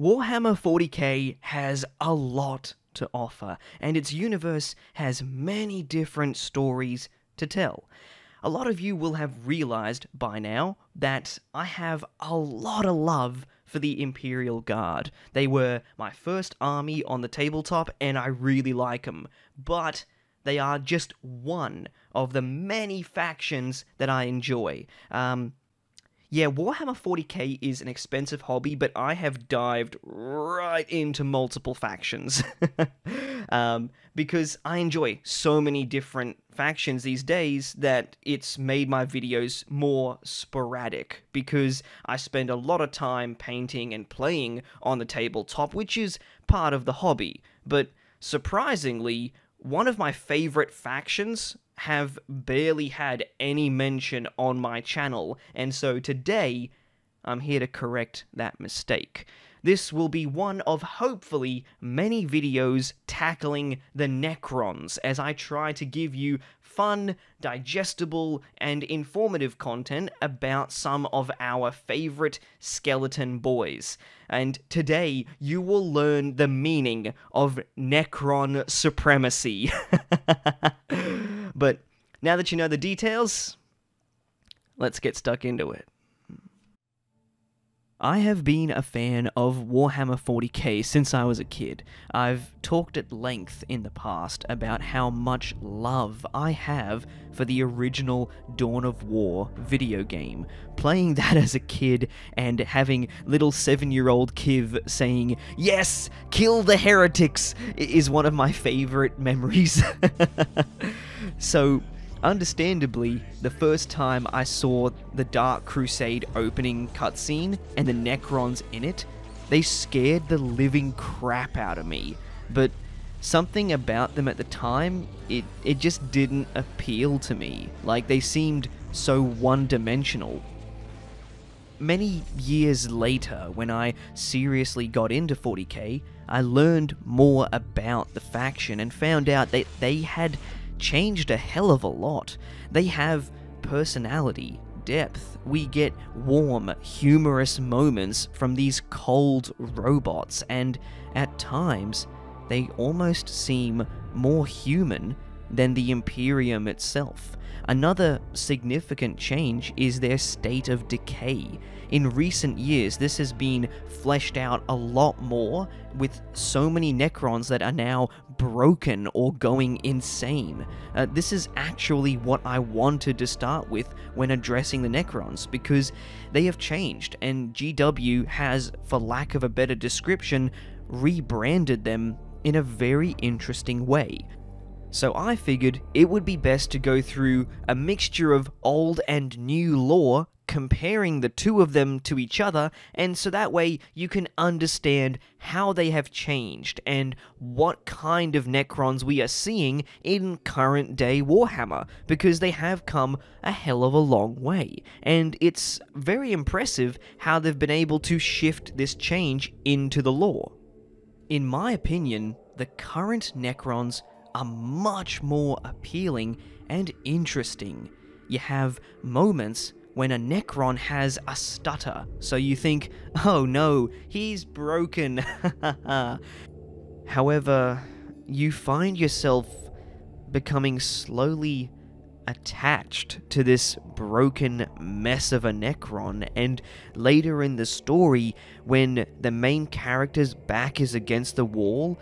Warhammer 40k has a lot to offer, and its universe has many different stories to tell. A lot of you will have realized by now that I have a lot of love for the Imperial Guard. They were my first army on the tabletop, and I really like them. But they are just one of the many factions that I enjoy. Um, yeah, Warhammer 40k is an expensive hobby, but I have dived right into multiple factions. um, because I enjoy so many different factions these days that it's made my videos more sporadic because I spend a lot of time painting and playing on the tabletop, which is part of the hobby. But surprisingly, one of my favorite factions have barely had any mention on my channel, and so today I'm here to correct that mistake. This will be one of hopefully many videos tackling the Necrons as I try to give you fun, digestible, and informative content about some of our favorite skeleton boys. And today you will learn the meaning of Necron supremacy. but now that you know the details, let's get stuck into it. I have been a fan of Warhammer 40k since I was a kid. I've talked at length in the past about how much love I have for the original Dawn of War video game. Playing that as a kid and having little seven year old Kiv saying, Yes, kill the heretics, is one of my favorite memories. so, Understandably, the first time I saw the Dark Crusade opening cutscene and the Necrons in it, they scared the living crap out of me. But something about them at the time, it, it just didn't appeal to me. Like, they seemed so one dimensional. Many years later, when I seriously got into 40k, I learned more about the faction and found out that they had changed a hell of a lot. They have personality, depth. We get warm, humorous moments from these cold robots, and at times, they almost seem more human than the Imperium itself. Another significant change is their state of decay. In recent years, this has been fleshed out a lot more with so many Necrons that are now broken or going insane. Uh, this is actually what I wanted to start with when addressing the Necrons because they have changed, and GW has, for lack of a better description, rebranded them in a very interesting way. So I figured it would be best to go through a mixture of old and new lore, comparing the two of them to each other, and so that way you can understand how they have changed and what kind of Necrons we are seeing in current day Warhammer, because they have come a hell of a long way, and it's very impressive how they've been able to shift this change into the lore. In my opinion, the current Necrons are much more appealing and interesting. You have moments when a Necron has a stutter, so you think, oh no, he's broken. However, you find yourself becoming slowly attached to this broken mess of a Necron, and later in the story, when the main character's back is against the wall,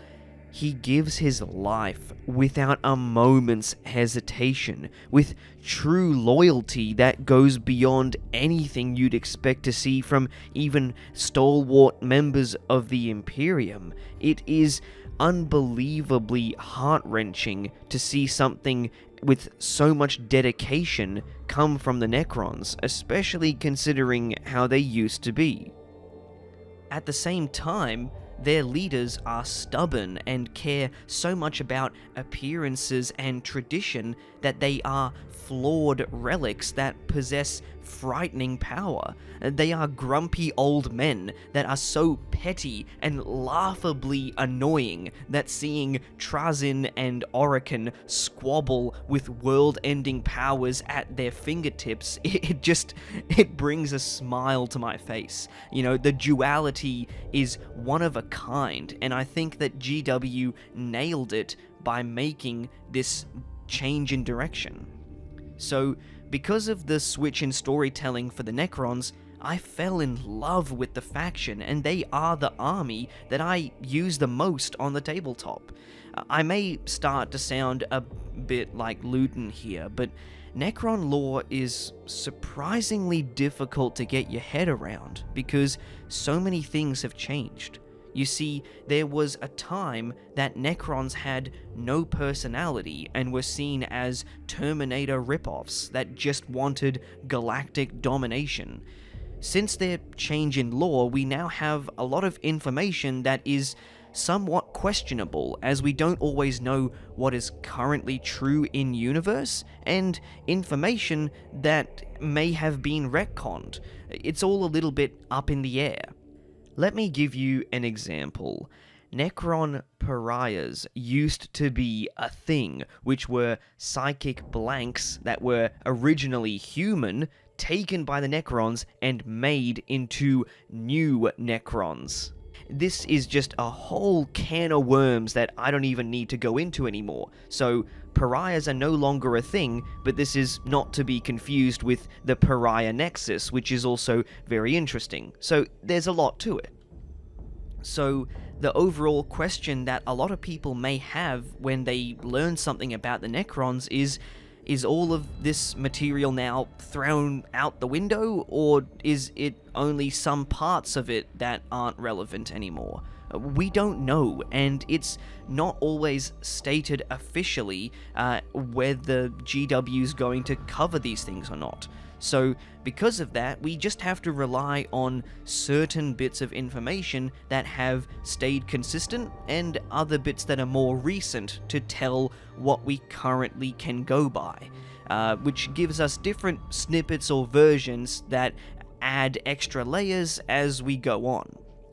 he gives his life without a moment's hesitation, with true loyalty that goes beyond anything you'd expect to see from even stalwart members of the Imperium. It is unbelievably heart wrenching to see something with so much dedication come from the Necrons, especially considering how they used to be. At the same time, their leaders are stubborn and care so much about appearances and tradition that they are flawed relics that possess frightening power. They are grumpy old men that are so petty and laughably annoying that seeing Trazyn and Orikan squabble with world-ending powers at their fingertips, it just it brings a smile to my face. You know, the duality is one of a kind, and I think that GW nailed it by making this change in direction. So, because of the switch in storytelling for the Necrons, I fell in love with the faction, and they are the army that I use the most on the tabletop. Uh, I may start to sound a bit like Luetin here, but Necron lore is surprisingly difficult to get your head around because so many things have changed. You see, there was a time that Necrons had no personality and were seen as Terminator ripoffs that just wanted galactic domination. Since their change in lore, we now have a lot of information that is somewhat questionable, as we don't always know what is currently true in universe, and information that may have been retconned. It's all a little bit up in the air. Let me give you an example. Necron pariahs used to be a thing, which were psychic blanks that were originally human, taken by the Necrons and made into new Necrons. This is just a whole can of worms that I don't even need to go into anymore. So, pariahs are no longer a thing, but this is not to be confused with the pariah nexus, which is also very interesting. So, there's a lot to it. So, the overall question that a lot of people may have when they learn something about the Necrons is is all of this material now thrown out the window, or is it only some parts of it that aren't relevant anymore? We don't know, and it's not always stated officially uh, whether GW's going to cover these things or not. So, because of that, we just have to rely on certain bits of information that have stayed consistent and other bits that are more recent to tell what we currently can go by, uh, which gives us different snippets or versions that add extra layers as we go on.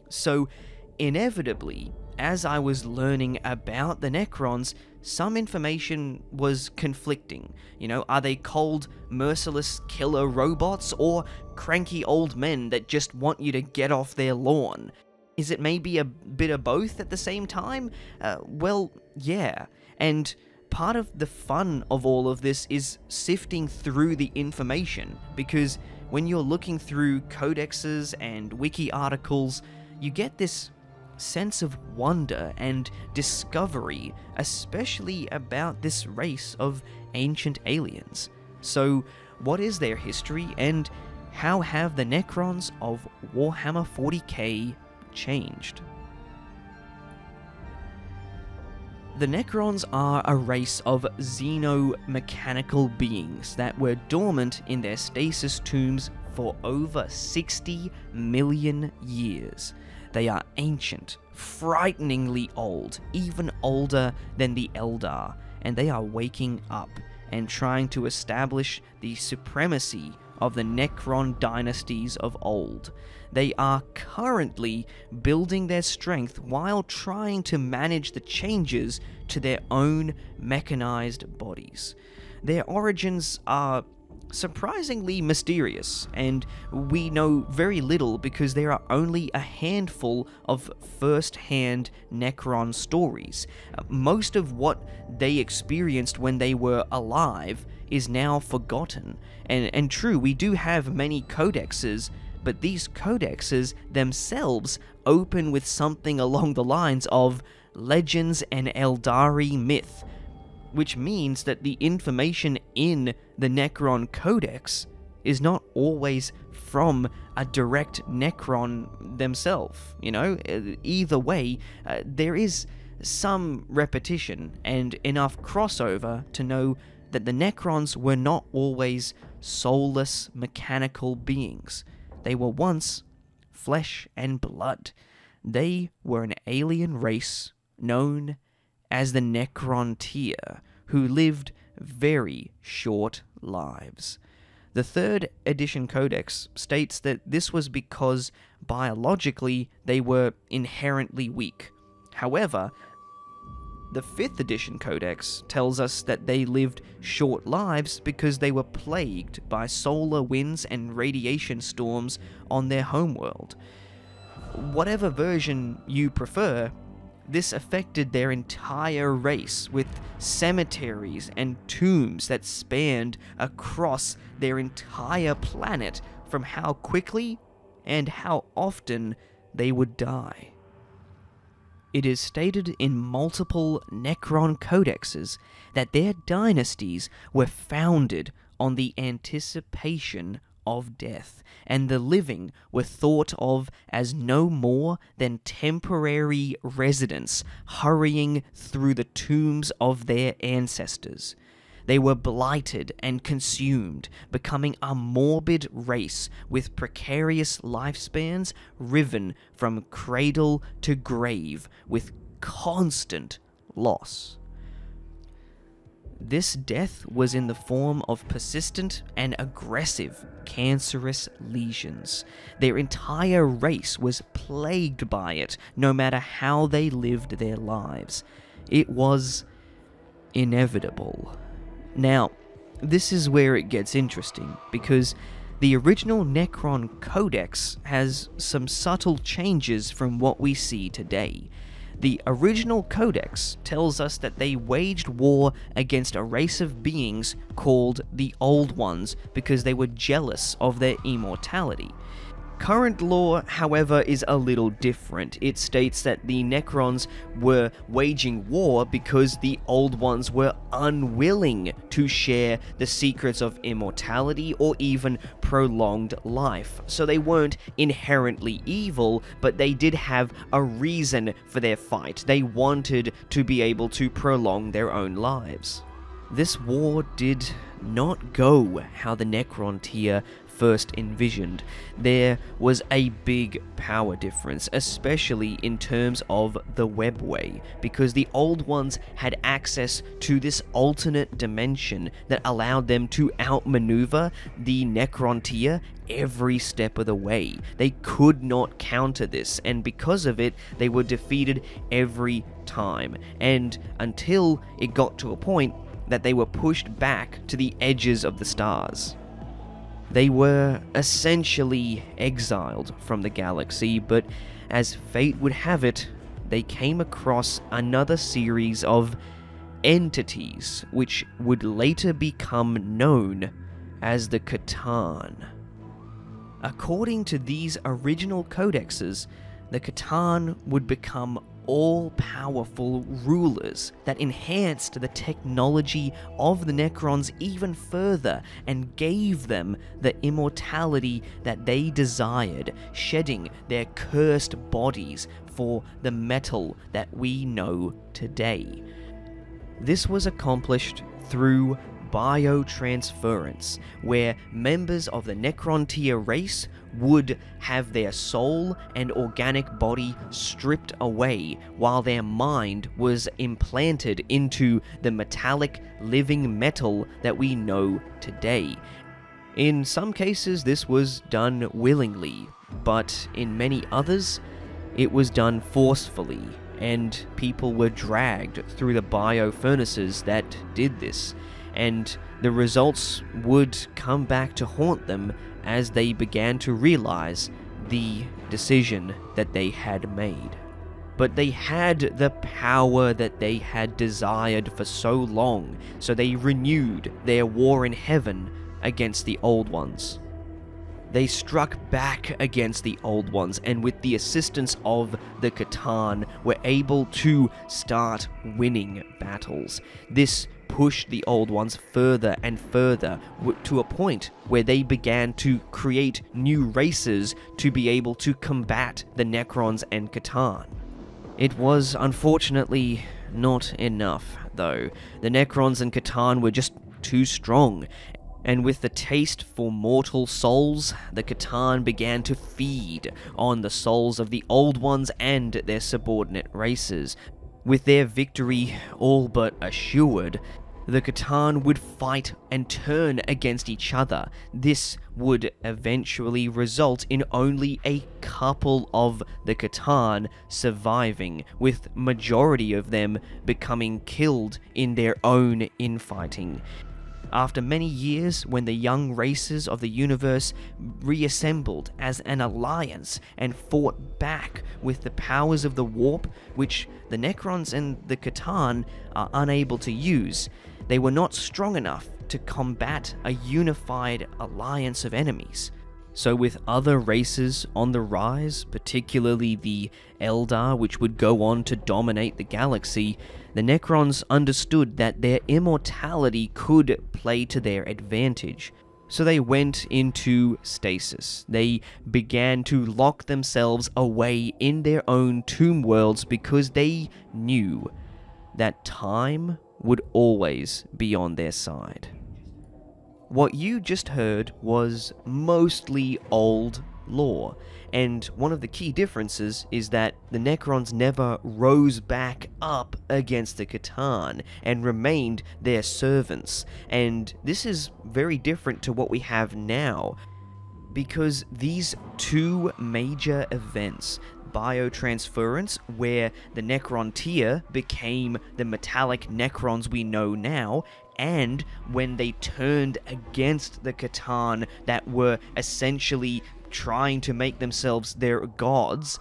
So, inevitably, as I was learning about the Necrons, some information was conflicting. You know, are they cold, merciless killer robots or cranky old men that just want you to get off their lawn? Is it maybe a bit of both at the same time? Uh, well, yeah. And part of the fun of all of this is sifting through the information, because when you're looking through codexes and wiki articles, you get this sense of wonder and discovery, especially about this race of ancient aliens. So, what is their history and how have the Necrons of Warhammer 40k changed? The Necrons are a race of xenomechanical beings that were dormant in their stasis tombs for over 60 million years. They are ancient, frighteningly old, even older than the Eldar, and they are waking up and trying to establish the supremacy of the Necron dynasties of old. They are currently building their strength while trying to manage the changes to their own mechanized bodies. Their origins are surprisingly mysterious, and we know very little because there are only a handful of first hand Necron stories. Uh, most of what they experienced when they were alive is now forgotten. And, and true, we do have many codexes, but these codexes themselves open with something along the lines of legends and Eldari myth which means that the information in the Necron Codex is not always from a direct Necron themselves. You know, either way, uh, there is some repetition and enough crossover to know that the Necrons were not always soulless mechanical beings. They were once flesh and blood. They were an alien race known as the Necrontyr, who lived very short lives. The third edition codex states that this was because biologically they were inherently weak. However, the 5th edition codex tells us that they lived short lives because they were plagued by solar winds and radiation storms on their homeworld. Whatever version you prefer, this affected their entire race with cemeteries and tombs that spanned across their entire planet from how quickly and how often they would die. It is stated in multiple Necron codexes that their dynasties were founded on the anticipation of death, and the living were thought of as no more than temporary residents hurrying through the tombs of their ancestors. They were blighted and consumed, becoming a morbid race with precarious lifespans riven from cradle to grave with constant loss. This death was in the form of persistent and aggressive cancerous lesions. Their entire race was plagued by it, no matter how they lived their lives. It was inevitable. Now, this is where it gets interesting, because the original Necron Codex has some subtle changes from what we see today. The original Codex tells us that they waged war against a race of beings called the Old Ones because they were jealous of their immortality. Current lore, however, is a little different. It states that the Necrons were waging war because the Old Ones were unwilling to share the secrets of immortality or even prolonged life. So they weren't inherently evil, but they did have a reason for their fight. They wanted to be able to prolong their own lives. This war did not go how the Necrontyr first envisioned, there was a big power difference, especially in terms of the webway, because the old ones had access to this alternate dimension that allowed them to outmaneuver the Necrontyr every step of the way. They could not counter this, and because of it, they were defeated every time. And until it got to a point that they were pushed back to the edges of the stars. They were essentially exiled from the galaxy, but as fate would have it, they came across another series of entities which would later become known as the C'tan. According to these original codexes, the C'tan would become all powerful rulers that enhanced the technology of the Necrons even further and gave them the immortality that they desired, shedding their cursed bodies for the metal that we know today. This was accomplished through biotransference, where members of the Necrontyr race would have their soul and organic body stripped away while their mind was implanted into the metallic living metal that we know today. In some cases, this was done willingly, but in many others, it was done forcefully, and people were dragged through the bio furnaces that did this, and the results would come back to haunt them as they began to realize the decision that they had made. But they had the power that they had desired for so long, so they renewed their war in heaven against the Old Ones. They struck back against the Old Ones, and with the assistance of the C'tan, were able to start winning battles. This pushed the old ones further and further to a point where they began to create new races to be able to combat the Necrons and C'tan. It was unfortunately not enough, though. The Necrons and C'tan were just too strong, and with the taste for mortal souls, the C'tan began to feed on the souls of the Old Ones and their subordinate races, with their victory all but assured, the C'tan would fight and turn against each other. This would eventually result in only a couple of the C'tan surviving, with majority of them becoming killed in their own infighting. After many years, when the young races of the universe reassembled as an alliance and fought back with the powers of the warp, which the Necrons and the C'tan are unable to use, they were not strong enough to combat a unified alliance of enemies. So, with other races on the rise, particularly the Eldar, which would go on to dominate the galaxy, the Necrons understood that their immortality could play to their advantage. So they went into stasis. They began to lock themselves away in their own tomb worlds because they knew that time would always be on their side. What you just heard was mostly old lore, and one of the key differences is that the Necrons never rose back up against the C'tan and remained their servants, and this is very different to what we have now because these two major events biotransference, where the Necrontyr became the metallic Necrons we know now, and when they turned against the C'tan that were essentially trying to make themselves their gods,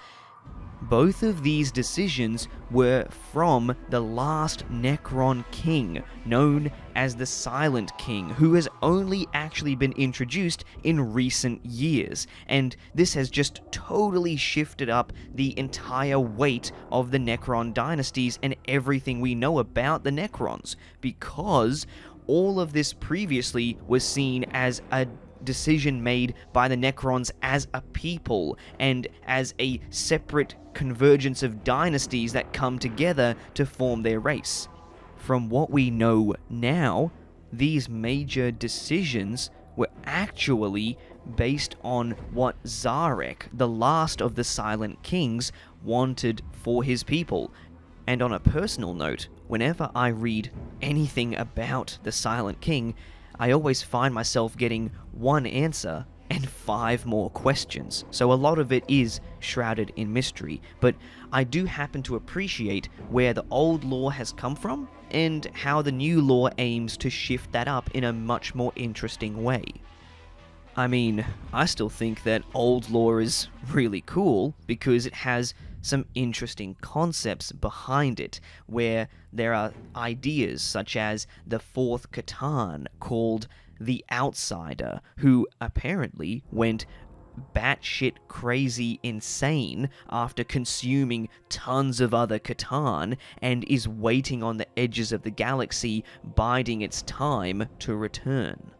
both of these decisions were from the last Necron king, known as the Silent King, who has only actually been introduced in recent years, and this has just totally shifted up the entire weight of the Necron dynasties and everything we know about the Necrons, because all of this previously was seen as a decision made by the Necrons as a people and as a separate convergence of dynasties that come together to form their race. From what we know now, these major decisions were actually based on what Szarekh, the last of the Silent Kings, wanted for his people. And on a personal note, whenever I read anything about the Silent King, I always find myself getting one answer and five more questions. So a lot of it is shrouded in mystery, but I do happen to appreciate where the old lore has come from and how the new lore aims to shift that up in a much more interesting way. I mean, I still think that old lore is really cool because it has some interesting concepts behind it, where there are ideas such as the fourth C'tan called the Outsider, who apparently went batshit crazy insane after consuming tons of other C'tan and is waiting on the edges of the galaxy, biding its time to return.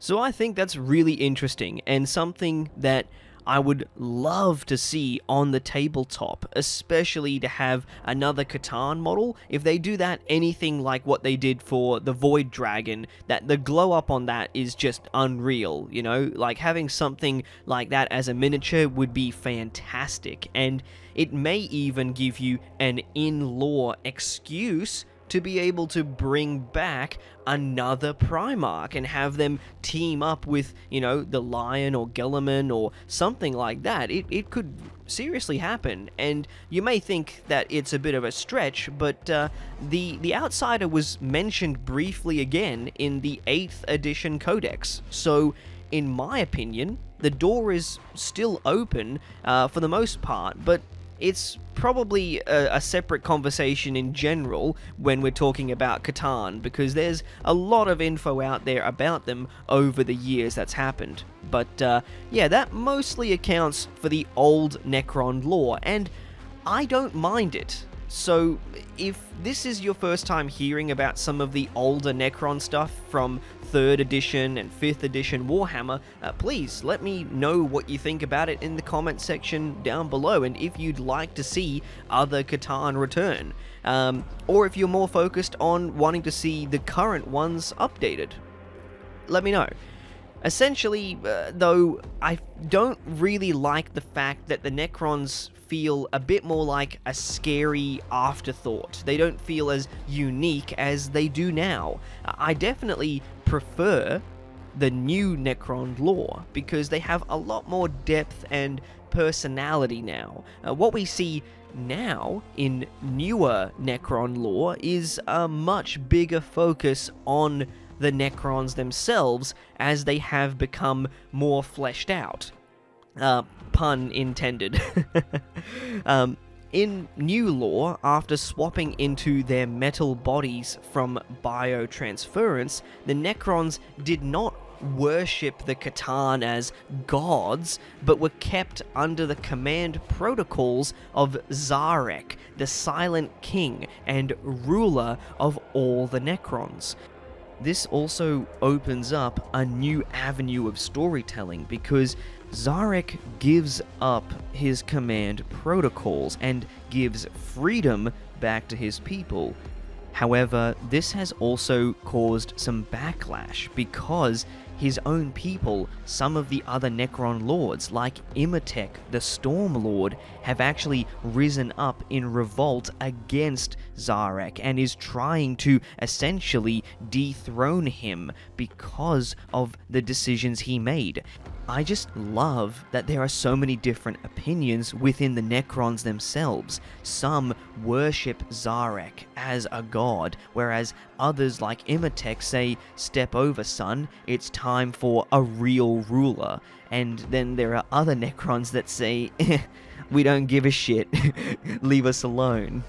So I think that's really interesting and something that I would love to see on the tabletop, especially to have another C'tan model. If they do that anything like what they did for the Void Dragon, that the glow up on that is just unreal, you know? Like having something like that as a miniature would be fantastic, and it may even give you an in-lore excuse to be able to bring back another Primarch and have them team up with, you know, the Lion or Guilliman or something like that. It, it could seriously happen, and you may think that it's a bit of a stretch, but uh, the, the Outsider was mentioned briefly again in the 8th edition Codex, so in my opinion, the door is still open uh, for the most part, but it's probably a, a, separate conversation in general when we're talking about C'tan, because there's a lot of info out there about them over the years that's happened. But uh, yeah, that mostly accounts for the old Necron lore, and I don't mind it. So, if this is your first time hearing about some of the older Necron stuff from 3rd edition and 5th edition Warhammer, uh, please let me know what you think about it in the comment section down below and if you'd like to see other C'tan return. Um, or if you're more focused on wanting to see the current ones updated. Let me know. Essentially, uh, though, I don't really like the fact that the Necrons feel a bit more like a scary afterthought. They don't feel as unique as they do now. I definitely prefer the new Necron lore because they have a lot more depth and personality now. Uh, what we see now in newer Necron lore is a much bigger focus on the Necrons themselves as they have become more fleshed out. Uh, pun intended. um, in new lore, after swapping into their metal bodies from biotransference, the Necrons did not worship the C'tan as gods, but were kept under the command protocols of Szarekh, the Silent King and ruler of all the Necrons. This also opens up a new avenue of storytelling because Szarekh gives up his command protocols and gives freedom back to his people. However, this has also caused some backlash because his own people, some of the other Necron lords, like Imotekh, the Storm Lord, have actually risen up in revolt against Szarekh and is trying to essentially dethrone him because of the decisions he made. I just love that there are so many different opinions within the Necrons themselves. Some worship Szarekh as a god, whereas others, like Imotekh, say, Step over, son, it's time for a real ruler. And then there are other Necrons that say, We don't give a shit, leave us alone.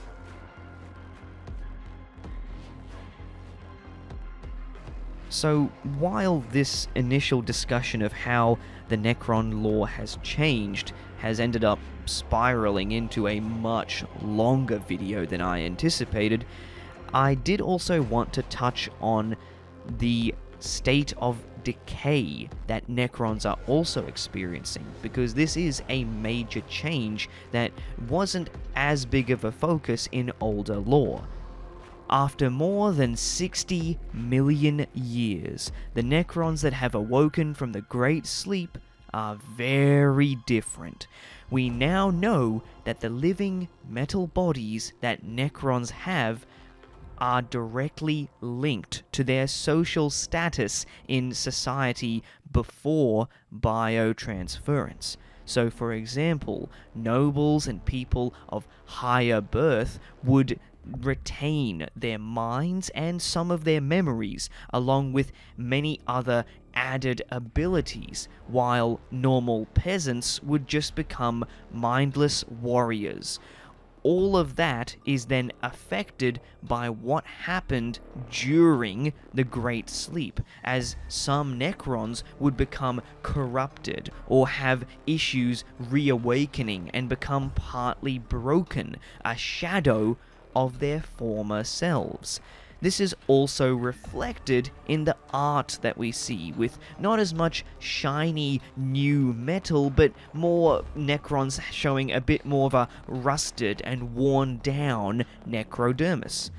So, while this initial discussion of how the Necron lore has changed has ended up spiraling into a much longer video than I anticipated, I did also want to touch on the state of decay that Necrons are also experiencing, because this is a major change that wasn't as big of a focus in older lore. After more than 60 million years, the Necrons that have awoken from the Great Sleep are very different. We now know that the living metal bodies that Necrons have are directly linked to their social status in society before biotransference. So, for example, nobles and people of higher birth would retain their minds and some of their memories, along with many other added abilities, while normal peasants would just become mindless warriors. All of that is then affected by what happened during the Great Sleep, as some Necrons would become corrupted or have issues reawakening and become partly broken, a shadow of their former selves. This is also reflected in the art that we see, with not as much shiny new metal, but more Necrons showing a bit more of a rusted and worn down Necrodermis.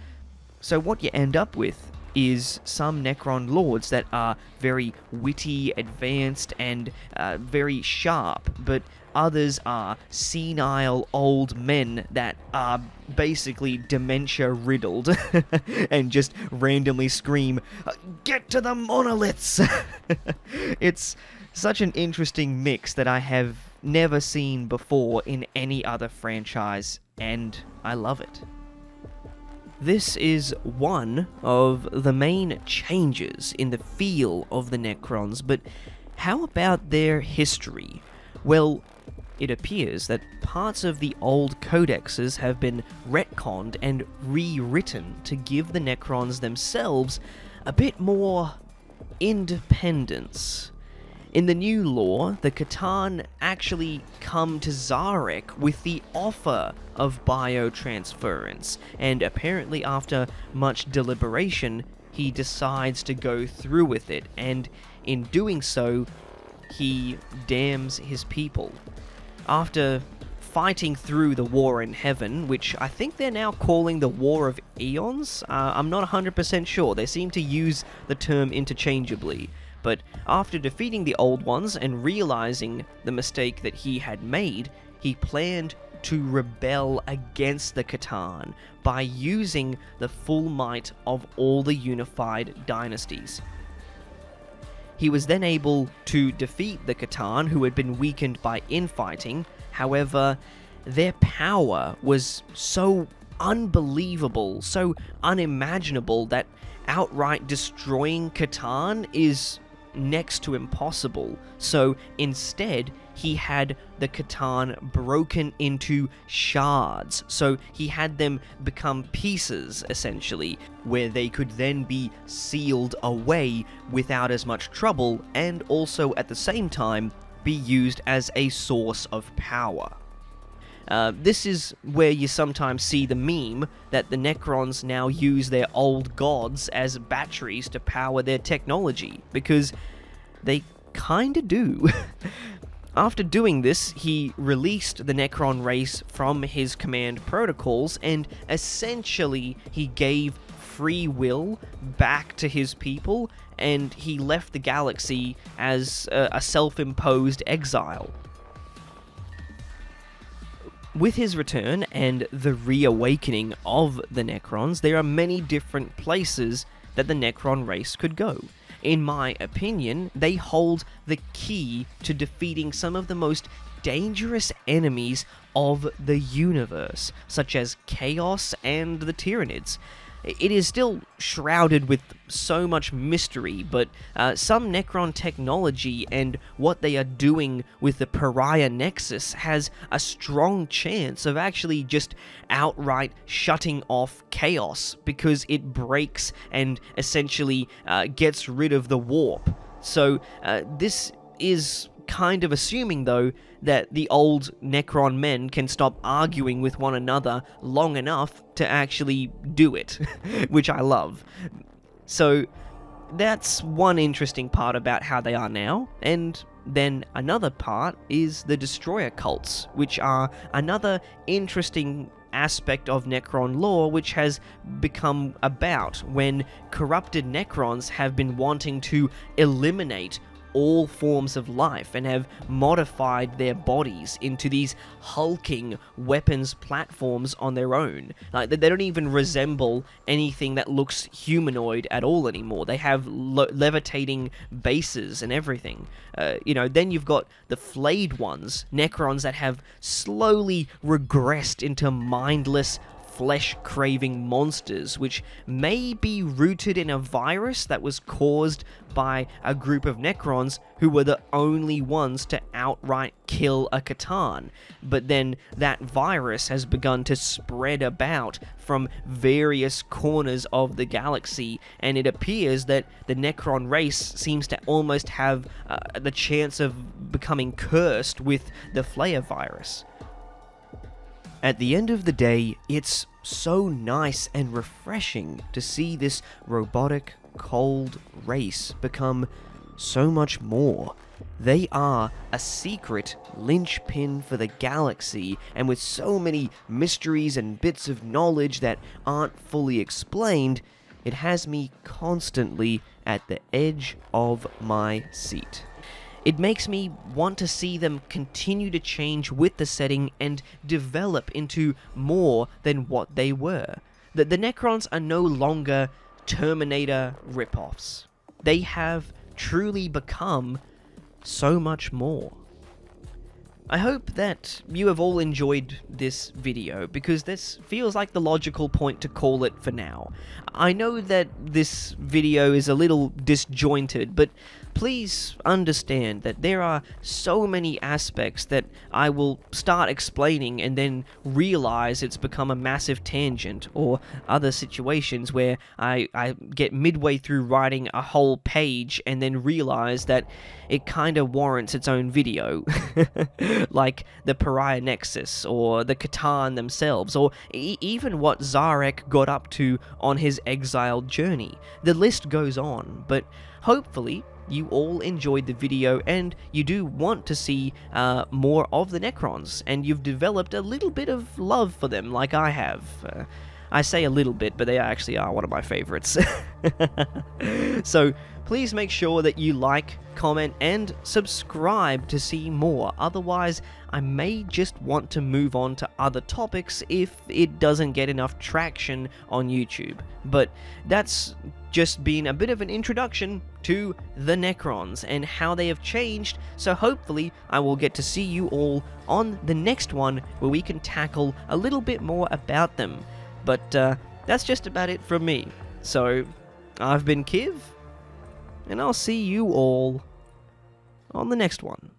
So, what you end up with is some Necron lords that are very witty, advanced, and uh, very sharp, but Others are senile old men that are basically dementia riddled and just randomly scream, uh, Get to the monoliths! it's such an interesting mix that I have never seen before in any other franchise, and I love it. This is one of the main changes in the feel of the Necrons, but how about their history? Well, it appears that parts of the old codexes have been retconned and rewritten to give the Necrons themselves a bit more independence. In the new lore, the C'tan actually come to Szarekh with the offer of biotransference, and apparently after much deliberation, he decides to go through with it, and in doing so, he damns his people after fighting through the war in heaven, which I think they're now calling the War of Eons. Uh, I'm not 100% sure. They seem to use the term interchangeably. but after defeating the old ones and realizing the mistake that he had made, he planned to rebel against the C'tan by using the full might of all the unified dynasties. He was then able to defeat the C'tan, who had been weakened by infighting. However, their power was so unbelievable, so unimaginable that outright destroying C'tan is next to impossible. So instead, he had the C'tan broken into shards. So he had them become pieces, essentially, where they could then be sealed away without as much trouble, and also at the same time be used as a source of power. Uh, this is where you sometimes see the meme that the Necrons now use their old gods as batteries to power their technology, because they kinda do. After doing this, he released the Necron race from his command protocols, and essentially he gave free will back to his people, and he left the galaxy as a, a self imposed exile. With his return and the reawakening of the Necrons, there are many different places that the Necron race could go. In my opinion, they hold the key to defeating some of the most dangerous enemies of the universe, such as Chaos and the Tyranids. It is still shrouded with so much mystery, but uh, some Necron technology and what they are doing with the Pariah Nexus has a strong chance of actually just outright shutting off chaos because it breaks and essentially uh, gets rid of the warp. So, uh, this is kind of assuming, though, that the old Necron men can stop arguing with one another long enough to actually do it, which I love. So, that's one interesting part about how they are now, and then another part is the Destroyer cults, which are another interesting aspect of Necron lore which has become about when corrupted Necrons have been wanting to eliminate all forms of life and have modified their bodies into these hulking weapons platforms on their own. Like they don't even resemble anything that looks humanoid at all anymore. They have le- levitating bases and everything. Uh, you know, then you've got the flayed ones, Necrons that have slowly regressed into mindless flesh craving monsters, which may be rooted in a virus that was caused by a group of Necrons who were the only ones to outright kill a C'tan. But then that virus has begun to spread about from various corners of the galaxy, and it appears that the Necron race seems to almost have uh, the chance of becoming cursed with the Flayer virus. At the end of the day, it's so nice and refreshing to see this robotic, cold race become so much more. They are a secret linchpin for the galaxy, and with so many mysteries and bits of knowledge that aren't fully explained, it has me constantly at the edge of my seat. It makes me want to see them continue to change with the setting and develop into more than what they were. That the Necrons are no longer Terminator ripoffs. They have truly become so much more. I hope that you have all enjoyed this video, because this feels like the logical point to call it for now. I know that this video is a little disjointed, but please understand that there are so many aspects that I will start explaining and then realize it's become a massive tangent, or other situations where I, I get midway through writing a whole page and then realize that it kind of warrants its own video. like the Pariah Nexus, or the C'tan themselves, or e- even what Szarekh got up to on his exiled journey. The list goes on, but hopefully you all enjoyed the video and you do want to see uh, more of the Necrons, and you've developed a little bit of love for them like I have. Uh, I say a little bit, but they actually are one of my favorites. so please make sure that you like, comment, and subscribe to see more. Otherwise, I may just want to move on to other topics if it doesn't get enough traction on YouTube. But that's just been a bit of an introduction to the Necrons and how they have changed, so hopefully I will get to see you all on the next one where we can tackle a little bit more about them. But uh, that's just about it from me. So, I've been Kiv, and I'll see you all on the next one.